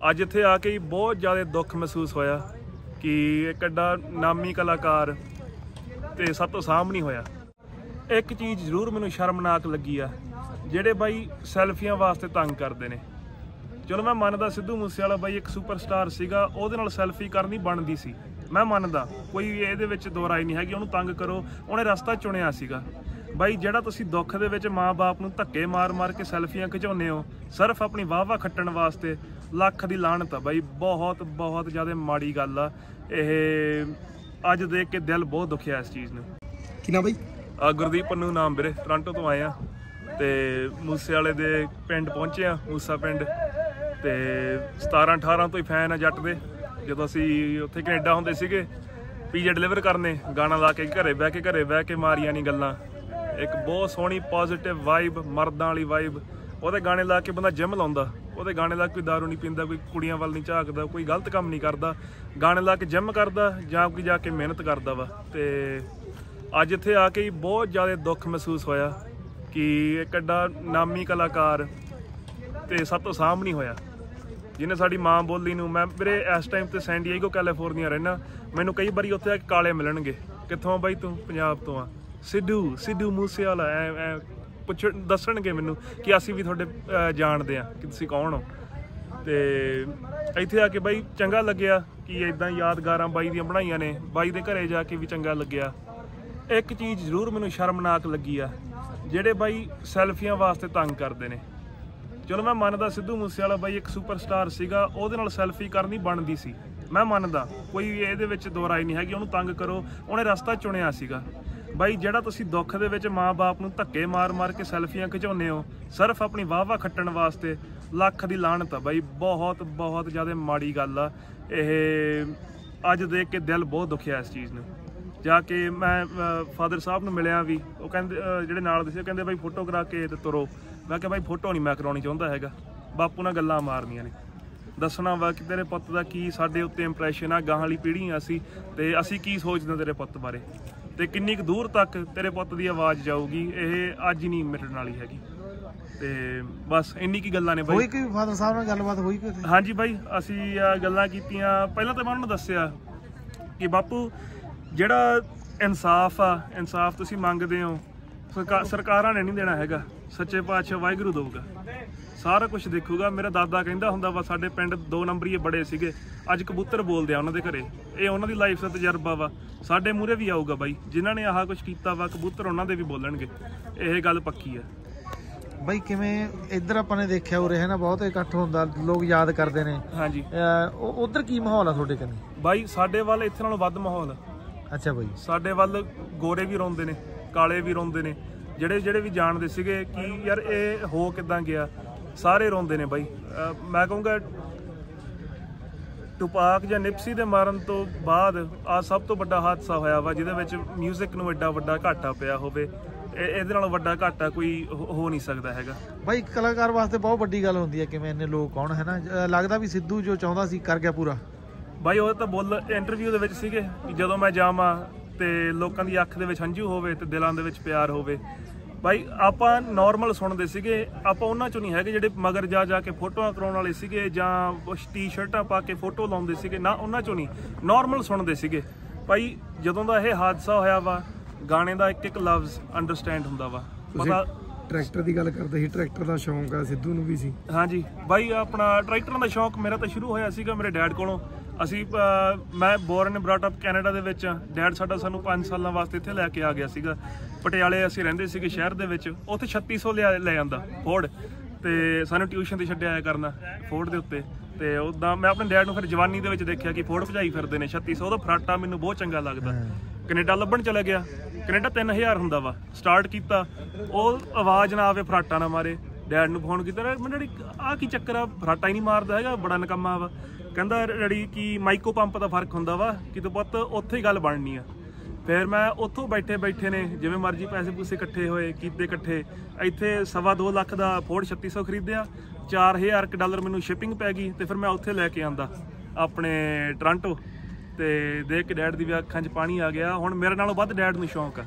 ਅੱਜ ਇੱਥੇ ਆ ਕੇ ਬਹੁਤ ਜ਼ਿਆਦਾ ਦੁੱਖ ਮਹਿਸੂਸ ਹੋਇਆ ਕਿ ਇੱਕ ਐਡਾ ਨਾਮੀ ਕਲਾਕਾਰ ਤੇ ਸਭ ਤੋਂ ਸਾਹਮਣੇ ਹੋਇਆ। ਇੱਕ ਚੀਜ਼ ਜ਼ਰੂਰ ਮੈਨੂੰ ਸ਼ਰਮਨਾਕ ਲੱਗੀ ਆ, ਜਿਹੜੇ ਬਾਈ ਸੈਲਫੀਆਂ ਵਾਸਤੇ ਤੰਗ ਕਰਦੇ ਨੇ। ਚਲੋ ਮੈਂ ਮੰਨਦਾ ਸਿੱਧੂ ਮੂਸੇਵਾਲਾ ਬਾਈ ਇੱਕ ਸੁਪਰਸਟਾਰ ਸੀਗਾ, ਉਹਦੇ ਨਾਲ ਸੈਲਫੀ ਕਰਨੀ ਬਣਦੀ ਸੀ। ਮੈਂ ਮੰਨਦਾ, ਕੋਈ ਇਹਦੇ ਵਿੱਚ ਦੋ ਨਹੀਂ ਹੈਗੀ, ਉਹਨੂੰ ਤੰਗ ਕਰੋ, ਉਹਨੇ ਰਸਤਾ ਚੁਣਿਆ ਸੀਗਾ। ਬਾਈ ਜਿਹੜਾ ਤੁਸੀਂ ਦੁੱਖ ਦੇ ਵਿੱਚ ਮਾਂ-ਬਾਪ ਨੂੰ ਧੱਕੇ ਮਾਰ-ਮਾਰ ਕੇ ਸੈਲਫੀਆਂ ਖਿਚਾਉਂਦੇ ਹੋ ਸਿਰਫ ਆਪਣੀ ਵਾਹ-ਵਾਹ ਖੱਟਣ ਵਾਸਤੇ ਲੱਖ ਦੀ ਲਾਹਣਤ ਆ ਬਾਈ ਬਹੁਤ ਬਹੁਤ ਜ਼ਿਆਦਾ ਮਾੜੀ ਗੱਲ ਆ। ਇਹ ਅੱਜ ਦੇਖ ਕੇ ਦਿਲ ਬਹੁਤ ਦੁਖਿਆ ਇਸ ਚੀਜ਼ ਨੂੰ। ਕੀ ਨਾ ਬਾਈ? ਆ ਗੁਰਦੀਪ ਪੰਨੂ ਨਾਮ ਵੀਰੇ ਟੋਰਾਂਟੋ ਤੋਂ ਆਏ ਆ। ਤੇ ਮੂਸੇ ਵਾਲੇ ਦੇ ਪਿੰਡ ਪਹੁੰਚੇ ਆ ਮੂਸਾ ਪਿੰਡ। ਤੇ 17 18 ਤੋਂ ਹੀ ਫੈਨ ਆ ਜੱਟ ਦੇ। ਜਦੋਂ ਅਸੀਂ ਉੱਥੇ ਕੈਨੇਡਾ ਹੁੰਦੇ ਸੀਗੇ ਪੀਜ਼ਾ ਡਿਲੀਵਰ ਕਰਨੇ ਗਾਣਾ ਲਾ ਕੇ ਘਰੇ ਬਹਿ ਕੇ ਘਰੇ ਬਹਿ ਕੇ ਮਾਰੀਆਂ ਨਹੀਂ ਗੱਲਾਂ। ਇੱਕ ਬਹੁਤ ਸੋਹਣੀ ਪੋਜ਼ਿਟਿਵ ਵਾਈਬ ਮਰਦਾਂ ਵਾਲੀ ਵਾਈਬ ਉਹਦੇ ਗਾਣੇ ਲਾ ਕੇ ਬੰਦਾ ਜਿਮ ਲਾਉਂਦਾ। ਉਹਦੇ ਗਾਣੇ ਲਾ ਕੇ ਕੋਈ ਦਾਰੂ ਨਹੀਂ ਪੀਂਦਾ, ਕੋਈ ਕੁੜੀਆਂ ਵੱਲ ਨਹੀਂ ਝਾਕਦਾ, ਕੋਈ ਗਲਤ ਕੰਮ ਨਹੀਂ ਕਰਦਾ। ਗਾਣੇ ਲਾ ਕੇ ਜਿਮ ਕਰਦਾ, ਜਾਂ ਕੋਈ ਜਾ ਕੇ ਮਿਹਨਤ ਕਰਦਾ ਵਾ। ਤੇ ਅੱਜ ਇੱਥੇ ਆ ਕੇ ਬਹੁਤ ਜ਼ਿਆਦਾ ਦੁੱਖ ਮਹਿਸੂਸ ਹੋਇਆ ਕਿ ਇੱਕ ਐਡਾ ਨਾਮੀ ਕਲਾਕਾਰ ਤੇ ਸਭ ਤੋਂ ਸਾਹਮਣੇ ਹੋਇਆ। ਜਿਹਨੇ ਸਾਡੀ ਮਾਂ ਬੋਲੀ ਨੂੰ, ਮੈਂ ਵੀਰੇ ਇਸ ਟਾਈਮ ਤੇ ਸੈਨ ਡਿਏਗੋ ਕੈਲੀਫੋਰਨੀਆ ਰਹਿਣਾ ਮੈਨੂੰ ਕਈ ਵਾਰੀ ਉੱਥੇ ਕਾਲੇ ਮਿਲਣਗੇ। ਕਿੱਥੋਂ ਬਾਈ ਤੂੰ? ਪੰਜਾਬ ਤੋਂ ਆ। ਸਿੱਧੂ ਸਿੱਧੂ ਮੂਸੇਵਾਲਾ, ਐ ਐ ਪੁੱਛ, ਦੱਸਣਗੇ ਮੈਨੂੰ ਕਿ ਅਸੀਂ ਵੀ ਤੁਹਾਡੇ ਜਾਣਦੇ ਆ ਕਿ ਤੁਸੀਂ ਕੌਣ ਹੋ। ਤੇ ਇੱਥੇ ਆ ਕੇ ਬਾਈ ਚੰਗਾ ਲੱਗਿਆ ਕਿ ਇਦਾਂ ਯਾਦਗਾਰਾਂ ਬਾਈ ਦੀਆਂ ਬਣਾਈਆਂ ਨੇ। ਬਾਈ ਦੇ ਘਰੇ ਜਾ ਕੇ ਵੀ ਚੰਗਾ ਲੱਗਿਆ। ਇੱਕ ਚੀਜ਼ ਜ਼ਰੂਰ ਮੈਨੂੰ ਸ਼ਰਮਨਾਕ ਲੱਗੀ ਆ, ਜਿਹੜੇ ਬਾਈ ਸੈਲਫੀਆਂ ਵਾਸਤੇ ਤੰਗ ਕਰਦੇ ਨੇ। ਚਲੋ ਮੈਂ ਮੰਨਦਾ ਸਿੱਧੂ ਮੂਸੇਵਾਲਾ ਬਾਈ ਇੱਕ ਸੁਪਰਸਟਾਰ ਸੀਗਾ, ਉਹਦੇ ਨਾਲ ਸੈਲਫੀ ਕਰਨੀ ਬਣਦੀ ਸੀ। ਮੈਂ ਮੰਨਦਾ, ਕੋਈ ਇਹਦੇ ਵਿੱਚ ਦੋ ਨਹੀਂ ਹੈਗੀ, ਉਹਨੂੰ ਤੰਗ ਕਰੋ, ਉਹਨੇ ਰਸਤਾ ਚੁਣਿਆ ਸੀਗਾ। ਬਾਈ, ਜਿਹੜਾ ਤੁਸੀਂ ਦੁੱਖ ਦੇ ਵਿੱਚ ਮਾਂ-ਬਾਪ ਨੂੰ ਧੱਕੇ ਮਾਰ-ਮਾਰ ਕੇ ਸੈਲਫੀਆਂ ਖਿਚਾਉਂਦੇ ਹੋ, ਸਿਰਫ ਆਪਣੀ ਵਾਹ-ਵਾਹ ਖੱਟਣ ਵਾਸਤੇ ਲੱਖ ਦੀ ਲਾਹਨਤ ਆ ਬਾਈ, ਬਹੁਤ ਬਹੁਤ ਜ਼ਿਆਦਾ ਮਾੜੀ ਗੱਲ ਆ। ਇਹ ਅੱਜ ਦੇਖ ਕੇ ਦਿਲ ਬਹੁਤ ਦੁਖਿਆ ਇਸ ਚੀਜ਼ ਨੂੰ। ਜਾ ਕੇ ਮੈਂ ਫਾਦਰ ਸਾਹਿਬ ਨੂੰ ਮਿਲਿਆ ਵੀ, ਉਹ ਕਹਿੰਦੇ ਜਿਹੜੇ ਨਾਲ ਦੇ ਸੀ, ਉਹ ਕਹਿੰਦੇ ਬਾਈ, ਫੋਟੋ ਕਰਾ ਕੇ ਤੇ ਤੁਰੋ। ਮੈਂ ਕਿਹਾ ਬਾਈ, ਫੋਟੋ ਨਹੀਂ ਮੈਂ ਕਰਾਉਣੀ ਚਾਹੁੰਦਾ ਹੈਗਾ। ਬਾਪੂ ਨਾਲ ਗੱਲਾਂ ਮਾਰਨੀਆਂ ਨੇ। ਦੱਸਣਾ ਵਾ ਕਿ ਤੇਰੇ ਪੁੱਤ ਦਾ ਕੀ ਸਾਡੇ ਉੱਤੇ ਇੰਪ੍ਰੈਸ਼ਨ ਆ, ਗਾਹਾਂ ਵਾਲੀ ਪੀੜ੍ਹੀ ਆ ਅਸੀਂ, ਤੇ ਅਸੀਂ ਕੀ ਸੋਚਦੇ ਹਾਂ ਤੇਰੇ ਪੁੱਤ ਬਾਰੇ? ਤੇ ਕਿੰਨੀ ਕੁ ਦੂਰ ਤੱਕ ਤੇਰੇ ਪੁੱਤ ਦੀ ਆਵਾਜ਼ ਜਾਊਗੀ ਇਹ ਅੱਜ ਹੀ ਨਹੀਂ ਮਿਟਣ ਵਾਲੀ ਹੈਗੀ। ਤੇ ਬਸ ਇੰਨੀ ਕੀ ਗੱਲਾਂ ਨੇ ਬਾਈ। ਹੋਈ ਕੋਈ ਫਾਦਰ ਸਾਹਿਬ ਨਾਲ ਗੱਲਬਾਤ ਹੋਈ ਕੋਈ ਹਾਂਜੀ ਬਾਈ ਅਸੀਂ ਆਹ ਗੱਲਾਂ ਕੀਤੀਆਂ। ਪਹਿਲਾਂ ਤਾਂ ਮੈਂ ਉਹਨਾਂ ਨੂੰ ਦੱਸਿਆ ਕਿ ਬਾਪੂ ਜਿਹੜਾ ਇਨਸਾਫ ਆ ਇਨਸਾਫ ਤੁਸੀਂ ਮੰਗਦੇ ਹੋ ਸਰਕਾ- ਸਰਕਾਰਾਂ ਨੇ ਨਹੀਂ ਦੇਣਾ ਹੈਗਾ। ਸੱਚੇ ਪਾਤਸ਼ਾਹ ਵਾਹਿਗੁਰੂ ਦਊਗਾ। ਸਾਰਾ ਕੁਝ ਦੇਖੂਗਾ। ਮੇਰਾ ਦਾਦਾ ਕਹਿੰਦਾ ਹੁੰਦਾ ਵਾ ਸਾਡੇ ਪਿੰਡ ਦੋ ਨੰਬਰੀਏ ਬੜੇ ਸੀਗੇ। ਅੱਜ ਕਬੂਤਰ ਬੋਲਦੇ ਆ ਉਹਨਾਂ ਦੇ ਘਰੇ। ਇਹ ਉਹਨਾਂ ਦੀ ਲਾਈਫ ਦਾ ਤਜਰਬਾ ਵਾ। ਸਾਡੇ ਮੂਹਰੇ ਵੀ ਆਊਗਾ ਬਾਈ। ਜਿਨ੍ਹਾਂ ਨੇ ਆਹ ਕੁਝ ਕੀਤਾ ਵਾ ਕਬੂਤਰ ਉਹਨਾਂ ਦੇ ਵੀ ਬੋਲਣਗੇ। ਇਹ ਗੱਲ ਪੱਕੀ ਆ। ਬਾਈ ਕਿਵੇਂ ਇੱਧਰ ਆਪਾਂ ਨੇ ਦੇਖਿਆ ਹੈ ਨਾ ਬਹੁਤ ਇਕੱਠ ਹੁੰਦਾ ਲੋਕ ਯਾਦ ਕਰਦੇ ਨੇ। ਹਾਂਜੀ। ਉਧਰ ਕੀ ਮਾਹੌਲ ਆ ਤੁਹਾਡੇ ਕਨੇ? ਬਾਈ ਸਾਡੇ ਵੱਲ ਇੱਥੇ ਨਾਲੋਂ ਵੱਧ ਮਾਹੌਲ। ਅੱਛਾ ਬਾਈ। ਸਾਡੇ ਵੱਲ ਗੋਰੇ ਵੀ ਰੋਂਦੇ ਨੇ ਕਾਲੇ ਵੀ ਰੋਂਦੇ ਨੇ। ਜਿਹੜੇ ਜਿਹੜੇ ਵੀ ਜਾਣਦੇ ਸੀਗੇ ਕਿ ਯਾਰ ਇਹ ਹੋ ਕਿਦਾਂ ਗਿਆ ਸਾਰੇ ਰੋਂਦੇ ਨੇ ਬਾਈ। ਮੈਂ ਕਹੂੰਗਾ ਟੁਪਾਕ ਜਾਂ ਨਿਪਸੀ ਦੇ ਮਾਰਨ ਤੋਂ ਬਾਅਦ ਆ ਸਭ ਤੋਂ ਵੱਡਾ ਹਾਦਸਾ ਹੋਇਆ ਵਾ ਜਿਹਦੇ ਵਿੱਚ 뮤직 ਨੂੰ ਐਡਾ ਵੱਡਾ ਘਾਟਾ ਪਿਆ ਹੋਵੇ। ਇਹ- ਇਹਦੇ ਨਾਲੋਂ ਵੱਡਾ ਘਾਟਾ ਕੋਈ ਹੋ ਨਹੀਂ ਸਕਦਾ ਹੈਗਾ। ਬਾਈ ਕਲਾਕਾਰ ਵਾਸਤੇ ਬਹੁਤ ਵੱਡੀ ਗੱਲ ਹੁੰਦੀ ਹੈ ਕਿਵੇਂ ਇੰਨੇ ਲੋਕ ਆਉਣ ਹੈ ਨਾ? ਲੱਗਦਾ ਵੀ ਸਿੱਧੂ ਜੋ ਚਾਹੁੰਦਾ ਸੀ ਕਰ ਗਿਆ ਪੂਰਾ। ਬਾਈ ਉਹ ਤਾਂ ਬੋਲ ਇੰਟਰਵਿਊ ਦੇ ਵਿੱਚ ਸੀਗੇ ਜਦੋਂ ਮੈਂ ਜਾਵਾਂ ਤੇ ਲੋਕਾਂ ਦੀ ਅੱਖ ਦੇ ਵਿੱਚ ਹੰਝੂ ਹੋਵੇ ਤੇ ਦਿਲਾਂ ਦੇ ਵਿੱਚ ਪਿਆਰ ਹੋਵੇ। ਬਾਈ ਆਪਾਂ ਨਾਰਮਲ ਸੁਣਦੇ ਸੀਗੇ ਆਪਾਂ ਉਹਨਾਂ ਚੋਂ ਨਹੀਂ ਹੈਗੇ ਜਿਹੜੇ ਮਗਰ ਜਾ ਜਾ ਕੇ ਫੋਟੋਆਂ ਕਰਾਉਣ ਵਾਲੇ ਸੀਗੇ ਜਾਂ ਟੀ-ਸ਼ਰਟਾਂ ਪਾ ਕੇ ਫੋਟੋ ਲਾਉਂਦੇ ਸੀਗੇ ਨਾ ਉਹਨਾਂ ਚੋਂ ਨਹੀਂ ਨਾਰਮਲ ਸੁਣਦੇ ਸੀਗੇ। ਭਾਈ ਜਦੋਂ ਦਾ ਇਹ ਹਾਦਸਾ ਹੋਇਆ ਵਾ ਗਾਣੇ ਦਾ ਇੱਕ ਇੱਕ ਲਫ਼ਜ਼ ਅੰਡਰਸਟੈਂਡ ਹੁੰਦਾ ਵਾ। ਪਤਾ ਟਰੈਕਟਰ ਦੀ ਗੱਲ ਕਰਦੇ ਸੀ ਟਰੈਕਟਰ ਦਾ ਸ਼ੌਂਕ ਆ ਸਿੱਧੂ ਨੂੰ ਵੀ ਸੀ। ਹਾਂਜੀ। ਬਾਈ ਆਪਣਾ ਟਰੈਕਟਰਾਂ ਦਾ ਸ਼ੌਂਕ ਮੇਰਾ ਤਾਂ ਸ਼ੁਰੂ ਹੋਇਆ ਸੀਗਾ ਮੇਰੇ ਡੈਡ ਕੋਲੋਂ। ਅਸੀਂ ਮੈਂ ਬੋਰਨ ਬ੍ਰਾਟ ਅਪ ਕੈਨੇਡਾ ਦੇ ਵਿੱਚ ਡੈਡ ਸਾਡਾ ਸਾਨੂੰ 5 ਸਾਲਾਂ ਵਾਸਤੇ ਇੱਥੇ ਲੈ ਕੇ ਆ ਗਿਆ ਸੀਗਾ। ਪਟਿਆਲੇ ਅਸੀਂ ਰਹਿੰਦੇ ਸੀਗੇ ਸ਼ਹਿਰ ਦੇ ਵਿੱਚ ਉੱਥੇ 3600 ਲਿਆ ਲੈ ਜਾਂਦਾ ਫੋਰਡ ਤੇ ਸਾਨੂੰ ਟਿਊਸ਼ਨ ਤੇ ਛੱਡਿਆ ਆਇਆ ਕਰਨਾ ਫੋਰਡ ਦੇ ਉੱਤੇ। ਤੇ ਉਦਾਂ ਮੈਂ ਆਪਣੇ ਡੈਡ ਨੂੰ ਫਿਰ ਜਵਾਨੀ ਦੇ ਵਿੱਚ ਦੇਖਿਆ ਕਿ ਫੋਰਡ ਭਜਾਈ ਫਿਰਦੇ ਨੇ 3600 ਉਹਦਾ ਫਰਾਟਾ ਮੈਨੂੰ ਬਹੁਤ ਚੰਗਾ ਲੱਗਦਾ। ਕੈਨੇਡਾ ਲੱਭਣ ਚਲਾ ਗਿਆ। ਕੈਨੇਡਾ 3000 ਹੁੰਦਾ ਵਾ। ਸਟਾਰਟ ਕੀਤਾ। ਉਹ ਆਵਾਜ਼ ਨਾ ਆਵੇ, ਫਰਾਟਾ ਨਾ ਮਾਰੇ। ਡੈਡ ਨੂੰ ਫੋਨ ਕੀਤਾ, ਮੈਂ ਡੈਡੀ ਆ ਕੀ ਚੱਕਰ ਆ? ਫਰਾਟਾ ਹੀ ਨਹੀਂ ਮਾਰਦਾ ਹੈਗਾ, ਬੜਾ ਨਕਮਾ ਵਾ। ਕਹਿੰਦਾ, ਡੈਡੀ, ਕੀ ਮਾਈਕੋ ਪੰਪ ਦਾ ਫ਼ਰਕ ਹੁੰਦਾ ਵਾ? ਕਿਤੇ ਤੂੰ ਪੁੱਤ ਉੱਥੇ ਹੀ ਗੱਲ ਬਣਨੀ ਆ? ਫਿਰ ਮੈਂ ਉੱਥੋਂ ਬੈਠੇ ਬੈਠੇ ਨੇ, ਜਿਵੇਂ ਮਰਜ਼ੀ ਪੈਸੇ ਪੂਸੇ ਇਕੱਠੇ ਹੋਏ, ਕੀਤੇ ਇਕੱਠੇ। ਇੱਥੇ ਸਵਾ ਦੋ ਲੱਖ ਦਾ ਫੋਰਡ 3600 ਖਰੀਦਿਆ। 4000 ਕੁ ਡਾਲਰ ਮੈਨੂੰ ਸ਼ਿਪਿੰਗ ਪੈ ਗਈ ਤੇ ਫਿਰ ਮੈਂ ਉੱਥੇ ਲੈ ਕੇ ਆਂਦਾ, ਆਪਣੇ ਟੋਰਾਂਟੋ ਤੇ ਦੇਖ ਕੇ ਡੈਡ ਦੀ ਵੀ ਅੱਖਾਂ 'ਚ ਪਾਣੀ ਆ ਗਿਆ। ਹੁਣ ਮੇਰੇ ਨਾਲੋਂ ਵੱਧ ਡੈਡ ਨੂੰ ਸ਼ੌਂਕ ਆ।